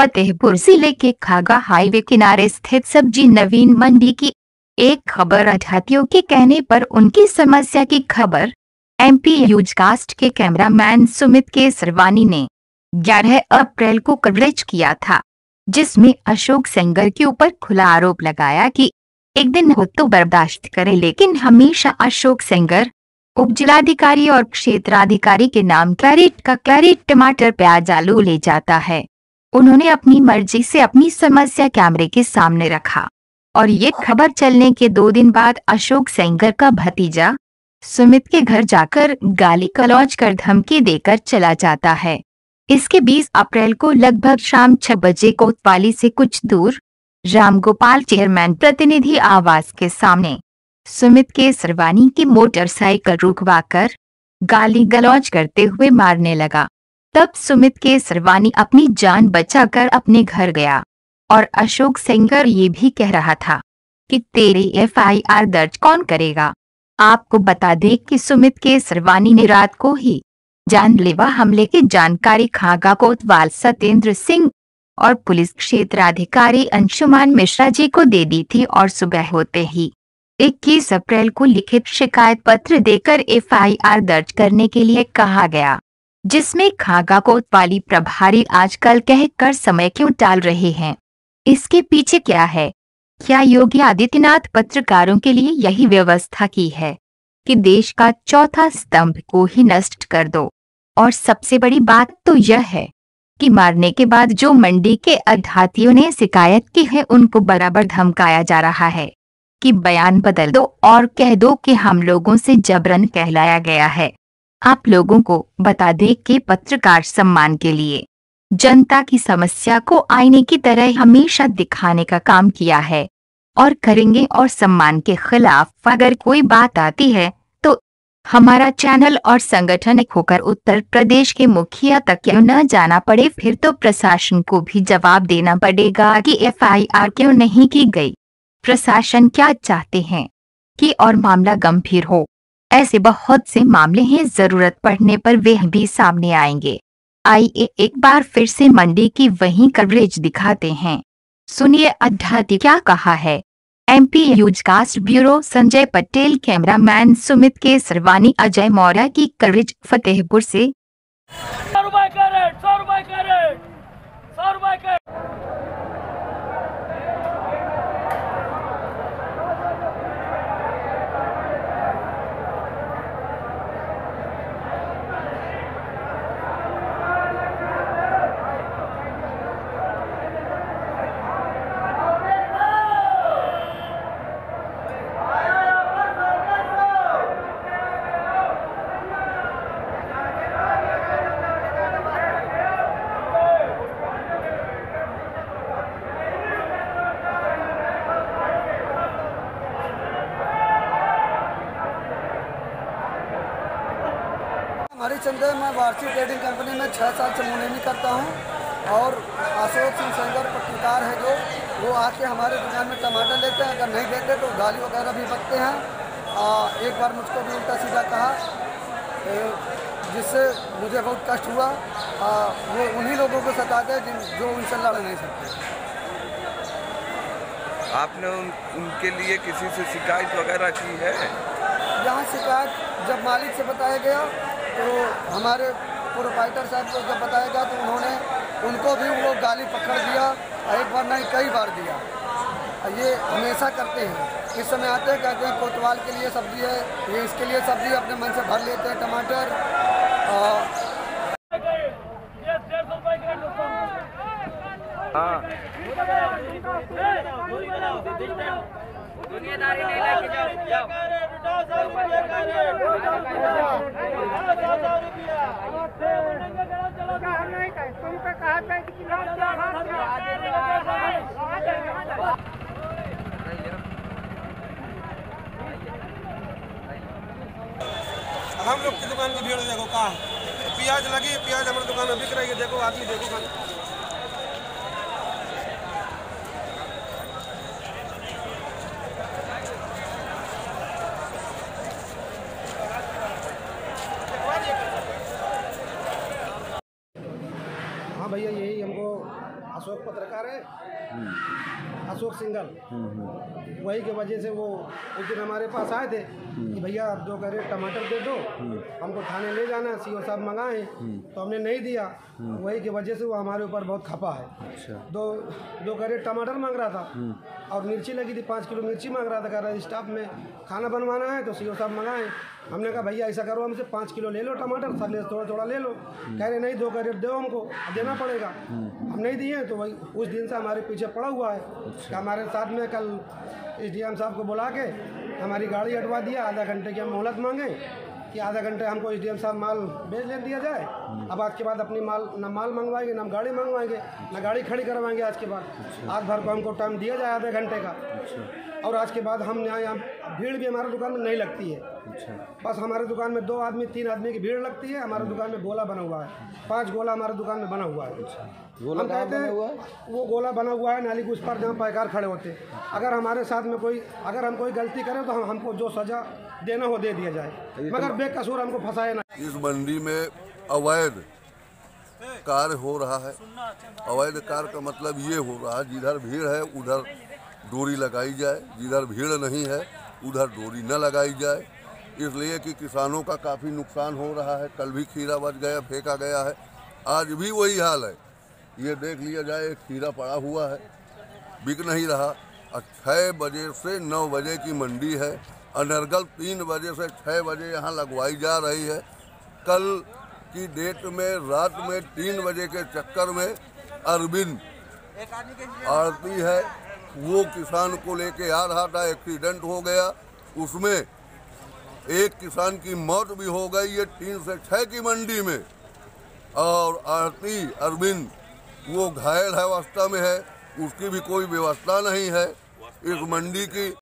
फतेहपुर ज़िले के खागा हाईवे किनारे स्थित सब्ज़ी नवीन मंडी की एक खबर अठातियों के कहने पर उनकी समस्या की खबर, एमपी यूजकास्ट के कैमरामैन सुमित के सरवानी ने। 11 अप्रैल को कवरेज किया था, जिसमें अशोक सेंगर के ऊपर खुला आरोप लगाया कि एक दिन हो तो बर्दाश्त करे, लेकिन हमेशा अशोक सेंगर उप जिलाधिकारी और क्षेत्राधिकारी के नाम कैरेट का कैरेट टमाटर प्याज आलू ले जाता है। उन्होंने अपनी मर्ज़ी से अपनी समस्या कैमरे के सामने रखा। और ये खबर चलने के दो दिन बाद अशोक सेंगर का भतीजा, सुमित के घर जाकर गाली कलौज कर धमकी देकर चला जाता है। इसके 20 अप्रैल को लगभग शाम छह बजे कोतवाली से कुछ दूर, रामगोपाल चेयरमैन प्रतिनिधि आवास के सामने, सुमित के सरवानी की मोटरसाइकिल रुकवाकर गाली गलौज करते हुए मारने लगा। तब सुमित के सरवानी अपनी जान बचाकर अपने घर गया। और अशोक सेंगर ये भी कह रहा था कि तेरी एफआईआर दर्ज कौन करेगा? आपको बता दे कि सुमित के सरवानी ने रात को ही जानलेवा हमले की जानकारी खागा कोतवाल सत्येंद्र सिंह और पुलिस क्षेत्राधिकारी अंशुमान मिश्रा जी को दे दी थी और सुबह होते ही 21 अप्रैल को लिखित शिकायत पत्र देकर एफआईआर दर्ज करने के लिए कहा गया। जिसमें खागा कोतवाली प्रभारी आजकल कहकर समय क्यों टाल रहे हैं? इसके पीछे क्या है? क्या योगी आदित्यनाथ पत्रकारों के लिए यही व्यवस्था की है कि देश का चौथा स्तंभ को ही नष्ट कर दो? और सबसे बड़ी बात तो यह है कि मारने के बाद जो मंडी के अधातियों ने शिकायत की है, उनको बराबर धमकाया जा रहा है कि बयान बदल दो और कह दो कि हम लोगों से जबरन कहलाया गया है। आप लोगों को बता दे कि पत्रकार सम्मान के लिए जनता की समस्या को आईने की तरह हमेशा दिखाने का काम किया है और करेंगे और सम्मान के खिलाफ अगर कोई बात आती है तो हमारा चैनल और संगठन होकर उत्तर प्रदेश के मुखिया तक क्यों न जाना पड़े, फिर तो प्रशासन को भी जवाब देना पड़ेगा कि एफआईआर क्यों नहीं की गई। प्रशासन क्या चाहते हैं कि और मामला गंभीर हो ऐसे बहुत से मामले हैं, ज़रूरत पड़ने पर वे भी सामने आएँगे। आइए एक बार फिर से मंडी की वही कवरेज दिखाते हैं। सुनिए अध्याति क्या कहा है। एमपी यूजकास्ट ब्यूरो संजय पटेल, कैमरामैन सुमित के, सरवानी अजय मौर्य की कवरेज फतेहपुर से सौ रुपए कैरेट सौ रुपए कैरेट सौ रुपए कैरेट हमारी चंदे मैं वार्षिक ट्रेडिंग कंपनी में छः साल से मुनेनी करता हूँ। और अशोक सिंह सेंगर पत्रकार है जो वो आके हमारे दुकान में टमाटर लेते हैं। अगर नहीं देते तो गाली वगैरह भी बकते हैं। आ, एक बार मुझको भी उल्टा सीधा कहा जिससे मुझे बहुत कष्ट हुआ। आ, वो उन्हीं लोगों को सताते हैं जिन जो उनसे लड़ नहीं सकते। आपने उन, उनके लिए किसी से शिकायत वगैरह की है? यहाँ शिकायत जब मालिक से बताया गया तो हमारे प्रोपाइटर साहब को जब बताया गया तो उन्होंने उनको भी वो गाली पकड़ दिया एक बार नहीं कई बार दिया। ये हमेशा करते हैं। इस समय आते हैं कहते हैं कोतवाल के लिए सब्ज़ी है ये इसके लिए सब्ज़ी अपने मन से भर लेते हैं टमाटर और हाँ दुनियादारी नहीं लेके जाओ कैरेट उठाओ सौ रुपये कैरेट उठाओ सौ रुपया चलो तुमको कहा था कि हम लोग की दुकान की भीड़ देखो कहा प्याज लगी, प्याज हमारी दुकान में बिक रही है, देखो आदमी देखो खाली। हाँ भैया यही हमको अशोक पत्रकार है। अशोक सिंगल वही की वजह से वो उस दिन हमारे पास आए थे। कि भैया आप दो कैरेट टमाटर दे दो। हमको थाने ले जाना सी साहब मंगाए। तो हमने नहीं दिया। वही की वजह से वो हमारे ऊपर बहुत खपा है। अच्छा। दो दो कैरेट टमाटर मांग रहा था। और मिर्ची लगी थी पाँच किलो मिर्ची मांग रहा था कह रहा स्टाफ में खाना बनवाना है तो सीओ साहब मंगाए। हमने कहा भैया ऐसा करो हमसे पाँच किलो ले लो टमाटर थले थोड़ा थोड़ा ले। लो कह रहे नहीं दो कैरेट दो हमको देना पड़ेगा। हम नहीं दिए तो वही उस दिन से हमारे पीछे पड़ा हुआ है। कि हमारे साथ में कल एस डी साहब को बुला के हमारी गाड़ी हटवा दिया आधा घंटे की हम मोहलत मांगे कि आधा घंटे हमको एस डी साहब माल भेज ले दिया जाए। अब आज के बाद अपनी माल न माल मंगवाएँगे न गाड़ी मंगवाएँगे न गाड़ी खड़ी करवाएँगे आज के बाद। आज भर को हमको टाइम दिया जाए आधे घंटे का। और आज के बाद हम यहाँ यहाँ भीड़ भी हमारे दुकान में नहीं लगती है। अच्छा। बस हमारे दुकान में दो आदमी तीन आदमी की भीड़ लगती है हमारे दुकान में गोला बना हुआ है। पाँच गोला हमारे दुकान में बना हुआ है। गोला हम कहते हैं वो गोला बना हुआ है नाली के उस पर जहाँ पैकार खड़े होते हैं। अगर हमारे साथ में कोई अगर हम कोई गलती करें तो हम हमको जो सजा देना हो दे दिया जाए। मगर बेकसूर हमको फंसाए ना। इस मंडी में अवैध कार्य हो रहा है। अवैध कार्य का मतलब ये हो रहा है जिधर भीड़ है उधर डोरी लगाई जाए। जिधर भीड़ नहीं है उधर डोरी न लगाई जाए। इसलिए कि किसानों का काफ़ी नुकसान हो रहा है। कल भी खीरा बच गया, फेंका गया है। आज भी वही हाल है। ये देख लिया जाए खीरा पड़ा हुआ है, बिक नहीं रहा। और छः बजे से नौ बजे की मंडी है। अनर्गल तीन बजे से छः बजे यहाँ लगवाई जा रही है। कल की डेट में, रात में, तीन बजे के चक्कर में अरविंद आरती है। वो किसान को लेके आ रहा था एक्सीडेंट हो गया। उसमें एक किसान की मौत भी हो गई है तीन से छः की मंडी में। और आरती, अरविंद, वो घायल है, अवस्था में है। उसकी भी कोई व्यवस्था नहीं है। इस मंडी की